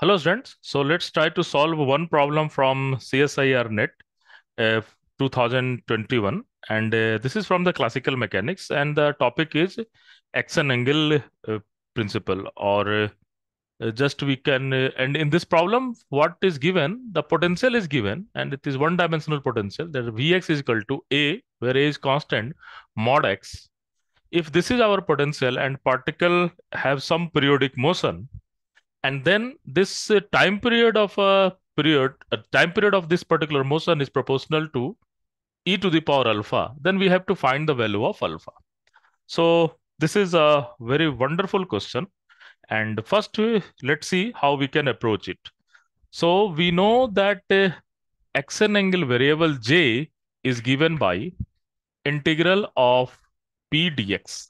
Hello, students. So let's try to solve one problem from CSIR NET uh, 2021. And uh, this is from the classical mechanics. And the topic is action angle uh, principle or uh, just we can, uh, and in this problem, what is given, the potential is given, and it is one dimensional potential that Vx is equal to A, where A is constant, mod x. If this is our potential and particle have some periodic motion, and then this uh, time period of a period a time period of this particular motion is proportional to e to the power alpha. Then we have to find the value of alpha. So this is a very wonderful question. And first let's see how we can approach it. So we know that uh, action angle variable j is given by integral of p dx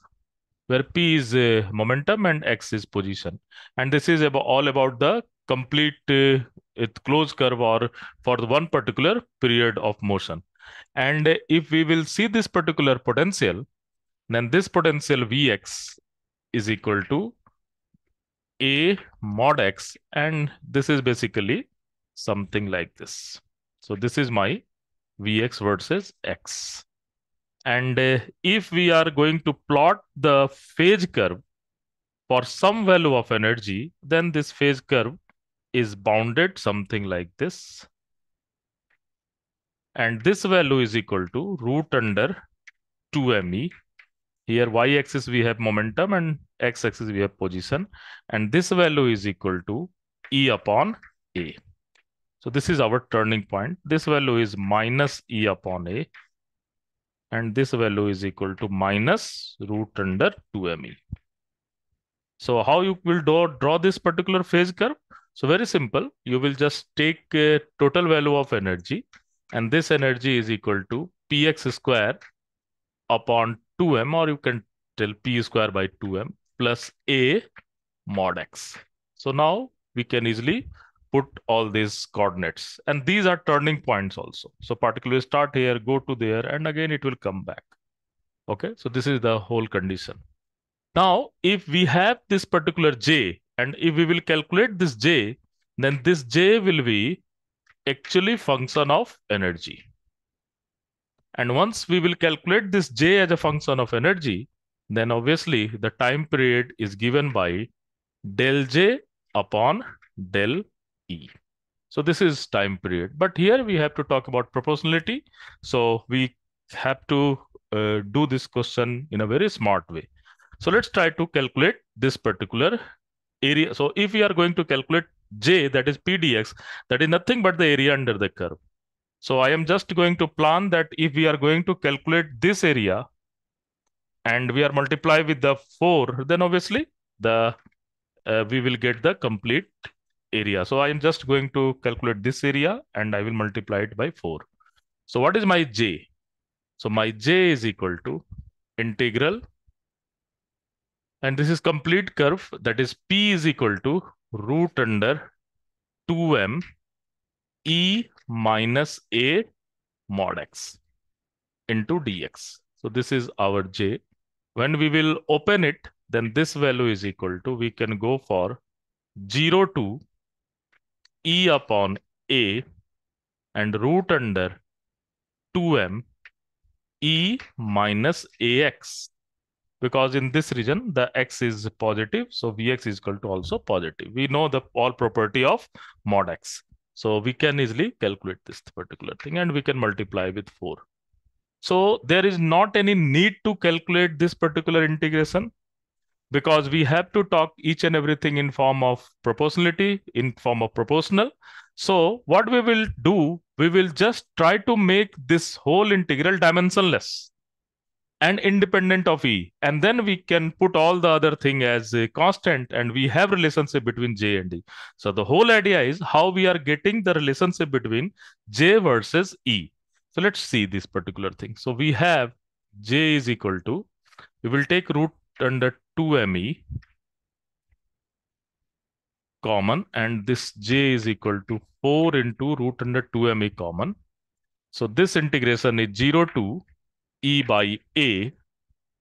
where p is uh, momentum and x is position. And this is about all about the complete uh, closed curve or for the one particular period of motion. And if we will see this particular potential then this potential vx is equal to a mod x. And this is basically something like this. So this is my vx versus x and uh, if we are going to plot the phase curve for some value of energy, then this phase curve is bounded something like this. And this value is equal to root under 2me. Here y-axis we have momentum and x-axis we have position. And this value is equal to E upon A. So this is our turning point. This value is minus E upon A and this value is equal to minus root under 2me. So how you will draw, draw this particular phase curve? So very simple. You will just take a total value of energy and this energy is equal to px square upon 2m or you can tell p square by 2m plus a mod x. So now we can easily put all these coordinates. And these are turning points also. So particularly start here go to there and again it will come back. Okay? So this is the whole condition. Now if we have this particular j and if we will calculate this j then this j will be actually function of energy. And once we will calculate this j as a function of energy then obviously the time period is given by del j upon del E. So this is time period. But here we have to talk about proportionality. So we have to uh, do this question in a very smart way. So let's try to calculate this particular area. So if we are going to calculate J, that is PDX, that is nothing but the area under the curve. So I am just going to plan that if we are going to calculate this area and we are multiply with the 4, then obviously the uh, we will get the complete area. So I am just going to calculate this area and I will multiply it by 4. So what is my j? So my j is equal to integral and this is complete curve that is p is equal to root under 2m e minus a mod x into dx. So this is our j. When we will open it, then this value is equal to, we can go for 0 to E upon A and root under 2m E minus AX. Because in this region, the X is positive. So Vx is equal to also positive. We know the all property of mod X. So we can easily calculate this particular thing and we can multiply with 4. So there is not any need to calculate this particular integration because we have to talk each and everything in form of proportionality, in form of proportional. So what we will do, we will just try to make this whole integral dimensionless and independent of E. And then we can put all the other thing as a constant and we have relationship between J and E. So the whole idea is how we are getting the relationship between J versus E. So let's see this particular thing. So we have J is equal to, we will take root under 2me common and this j is equal to 4 into root under 2me common. So this integration is 0 to e by a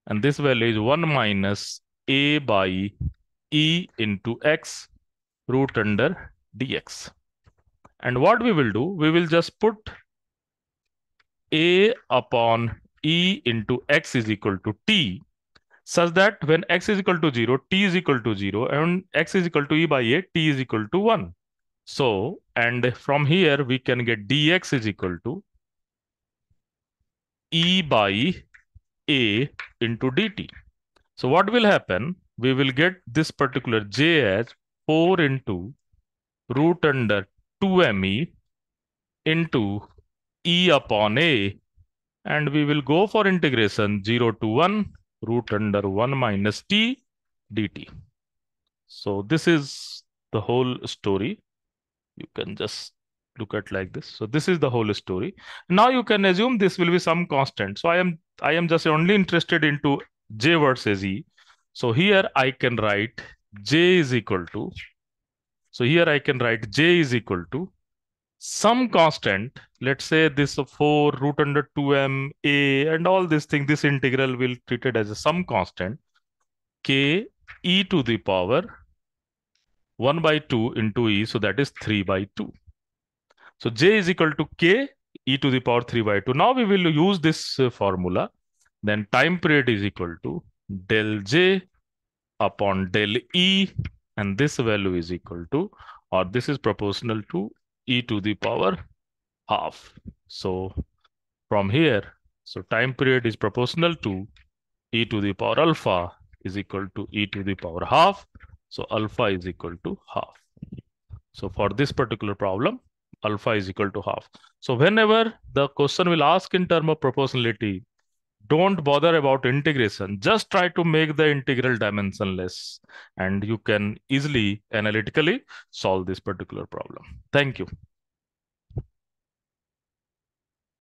and this value is 1 minus a by e into x root under dx. And what we will do, we will just put a upon e into x is equal to t such that when x is equal to 0, t is equal to 0 and x is equal to e by a, t is equal to 1. So, and from here we can get dx is equal to e by a into dt. So what will happen? We will get this particular j as 4 into root under 2me into e upon a and we will go for integration 0 to 1 root under 1 minus t dt. So this is the whole story. You can just look at like this. So this is the whole story. Now you can assume this will be some constant. So I am I am just only interested into j versus e. So here I can write j is equal to. So here I can write j is equal to some constant, let's say this 4 root under 2m, a, and all this thing, this integral will treated as a sum constant, k e to the power 1 by 2 into e, so that is 3 by 2. So j is equal to k e to the power 3 by 2. Now we will use this uh, formula. Then time period is equal to del j upon del e, and this value is equal to, or this is proportional to e to the power half. So from here, so time period is proportional to e to the power alpha is equal to e to the power half. So alpha is equal to half. So for this particular problem, alpha is equal to half. So whenever the question will ask in term of proportionality, don't bother about integration. Just try to make the integral dimensionless and you can easily analytically solve this particular problem. Thank you.